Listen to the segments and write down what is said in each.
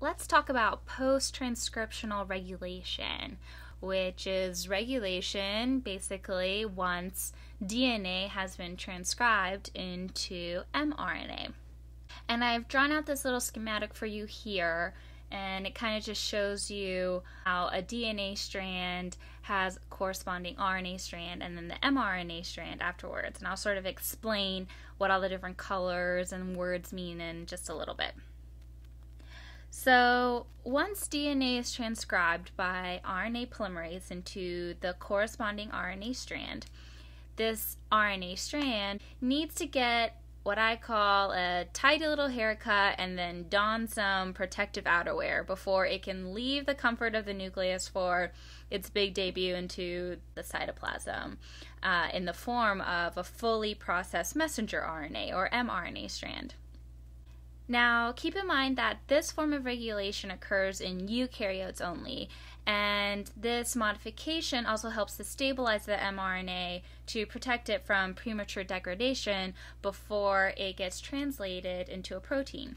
let's talk about post transcriptional regulation, which is regulation basically once DNA has been transcribed into mRNA. And I've drawn out this little schematic for you here, and it kind of just shows you how a DNA strand has corresponding RNA strand and then the mRNA strand afterwards. And I'll sort of explain what all the different colors and words mean in just a little bit. So, once DNA is transcribed by RNA polymerase into the corresponding RNA strand, this RNA strand needs to get what I call a tidy little haircut and then don some protective outerwear before it can leave the comfort of the nucleus for its big debut into the cytoplasm uh, in the form of a fully processed messenger RNA or mRNA strand. Now, keep in mind that this form of regulation occurs in eukaryotes only, and this modification also helps to stabilize the mRNA to protect it from premature degradation before it gets translated into a protein.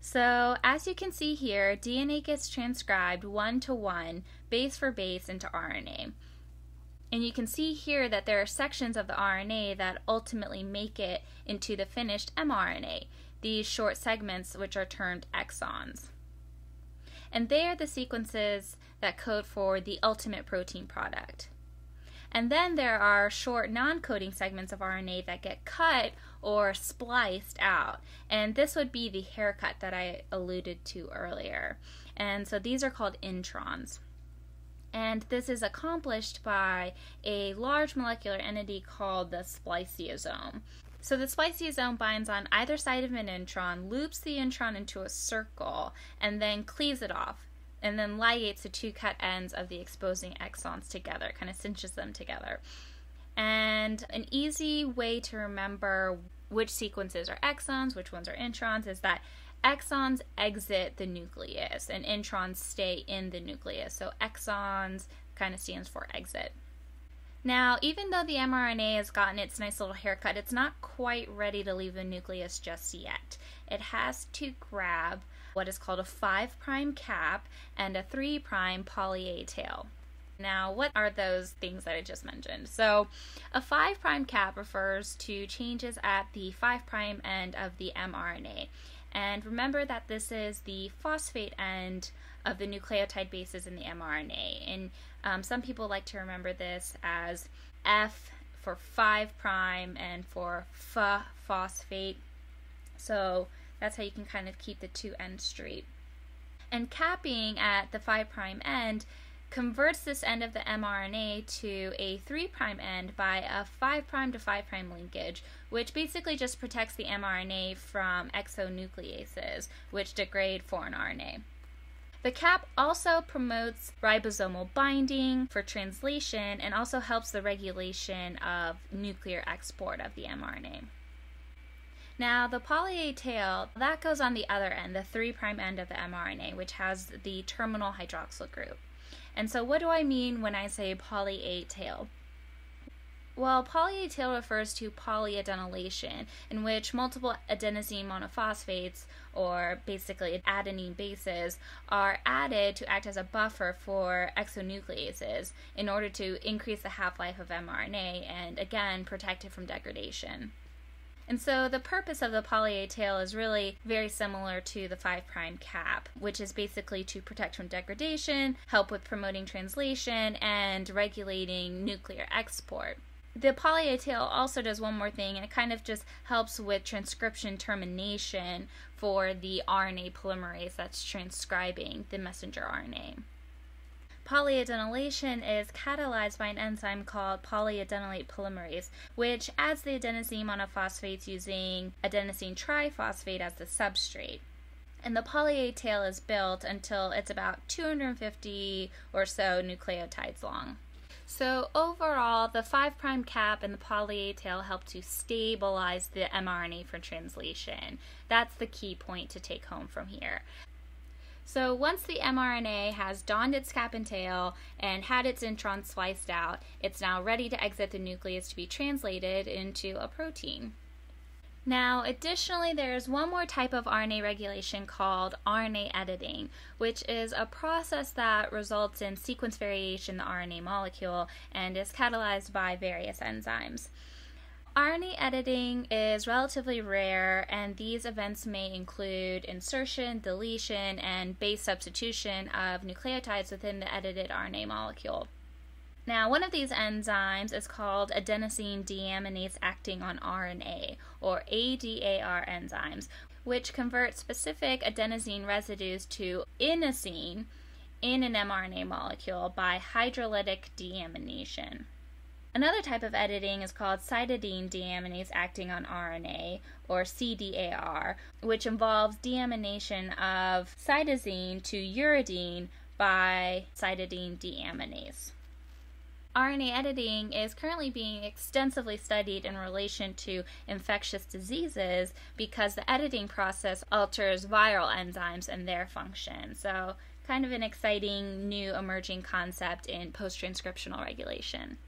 So, as you can see here, DNA gets transcribed one to one, base for base, into RNA. And you can see here that there are sections of the RNA that ultimately make it into the finished mRNA these short segments, which are termed exons. And they are the sequences that code for the ultimate protein product. And then there are short non coding segments of RNA that get cut or spliced out. And this would be the haircut that I alluded to earlier. And so these are called introns. And this is accomplished by a large molecular entity called the spliceosome. So the spliceosome binds on either side of an intron, loops the intron into a circle, and then cleaves it off, and then ligates the two cut ends of the exposing exons together, kind of cinches them together. And an easy way to remember which sequences are exons, which ones are introns, is that exons exit the nucleus and introns stay in the nucleus. So exons kind of stands for exit. Now, even though the mRNA has gotten its nice little haircut, it's not quite ready to leave the nucleus just yet. It has to grab what is called a 5' cap and a 3' poly A tail. Now, what are those things that I just mentioned? So, a 5' cap refers to changes at the 5' end of the mRNA. And remember that this is the phosphate end of the nucleotide bases in the mRNA. And um, some people like to remember this as F for 5 prime and for F phosphate. So that's how you can kind of keep the two ends straight. And capping at the 5 prime end converts this end of the mRNA to a 3' end by a 5' to 5' linkage, which basically just protects the mRNA from exonucleases, which degrade foreign RNA. The cap also promotes ribosomal binding for translation and also helps the regulation of nuclear export of the mRNA. Now, the poly A tail, that goes on the other end, the 3' end of the mRNA, which has the terminal hydroxyl group. And so, what do I mean when I say poly A tail? Well, poly A tail refers to polyadenylation, in which multiple adenosine monophosphates, or basically adenine bases, are added to act as a buffer for exonucleases in order to increase the half life of mRNA and again protect it from degradation. And so the purpose of the poly A tail is really very similar to the 5' cap, which is basically to protect from degradation, help with promoting translation, and regulating nuclear export. The poly A tail also does one more thing, and it kind of just helps with transcription termination for the RNA polymerase that's transcribing the messenger RNA. Polyadenylation is catalyzed by an enzyme called polyadenylate polymerase, which adds the adenosine monophosphates using adenosine triphosphate as the substrate. And the poly A tail is built until it's about 250 or so nucleotides long. So overall, the 5' cap and the poly A tail help to stabilize the mRNA for translation. That's the key point to take home from here. So once the mRNA has donned its cap and tail and had its intron sliced out, it's now ready to exit the nucleus to be translated into a protein. Now, additionally, there's one more type of RNA regulation called RNA editing, which is a process that results in sequence variation in the RNA molecule and is catalyzed by various enzymes. RNA editing is relatively rare, and these events may include insertion, deletion, and base substitution of nucleotides within the edited RNA molecule. Now, one of these enzymes is called adenosine deaminase acting on RNA, or ADAR enzymes, which convert specific adenosine residues to inosine in an mRNA molecule by hydrolytic deamination. Another type of editing is called cytidine deaminase acting on RNA, or CDAR, which involves deamination of cytosine to uridine by cytidine deaminase. RNA editing is currently being extensively studied in relation to infectious diseases because the editing process alters viral enzymes and their function. So, kind of an exciting new emerging concept in post transcriptional regulation.